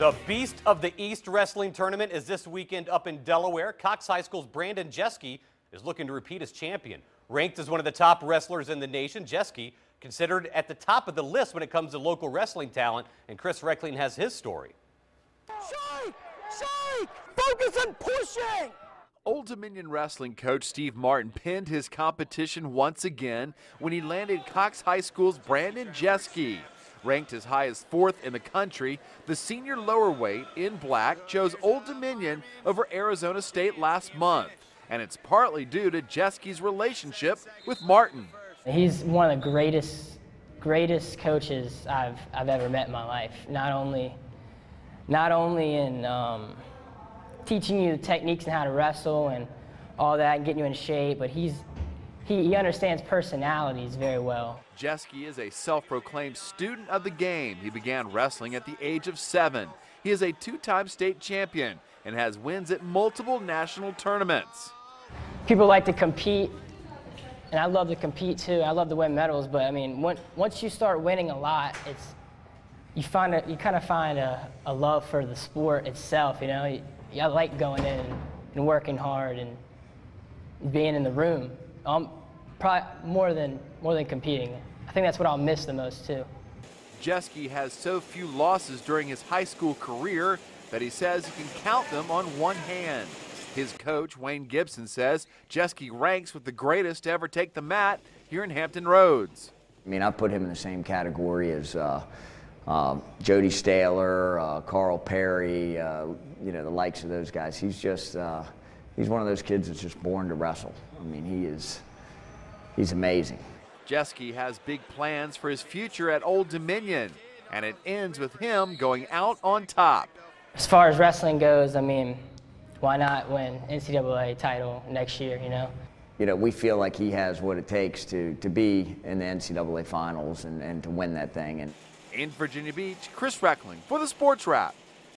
The Beast of the East Wrestling Tournament is this weekend up in Delaware. Cox High School's Brandon Jeske is looking to repeat as champion. Ranked as one of the top wrestlers in the nation, Jeske considered at the top of the list when it comes to local wrestling talent, and Chris Reckling has his story. Shake! Shake! Focus on pushing! Old Dominion Wrestling coach Steve Martin pinned his competition once again when he landed Cox High School's Brandon Jeske. Ranked as high as fourth in the country, the senior lower weight in black chose Old Dominion over Arizona State last month. And it's partly due to Jeske's relationship with Martin. He's one of the greatest, greatest coaches I've, I've ever met in my life. Not only, not only in um, teaching you the techniques and how to wrestle and all that and getting you in shape, but he's, he, he understands personalities very well. Jeske is a self-proclaimed student of the game. He began wrestling at the age of seven. He is a two-time state champion and has wins at multiple national tournaments. People like to compete, and I love to compete too. I love to win medals, but I mean, when, once you start winning a lot, it's you find a, you kind of find a, a love for the sport itself. You know, I like going in and working hard and being in the room. Um, probably more than more than competing. I think that's what I'll miss the most too. Jeske has so few losses during his high school career that he says he can count them on one hand. His coach, Wayne Gibson, says Jeske ranks with the greatest to ever take the mat here in Hampton Roads. I mean, I put him in the same category as uh, uh, Jody Staeler, uh, Carl Perry, uh, you know, the likes of those guys. He's just, uh, he's one of those kids that's just born to wrestle. I mean, he is, he's amazing. Jeske has big plans for his future at Old Dominion, and it ends with him going out on top. As far as wrestling goes, I mean, why not win NCAA title next year, you know? You know, we feel like he has what it takes to, to be in the NCAA finals and, and to win that thing. And in Virginia Beach, Chris Reckling for the Sports Wrap.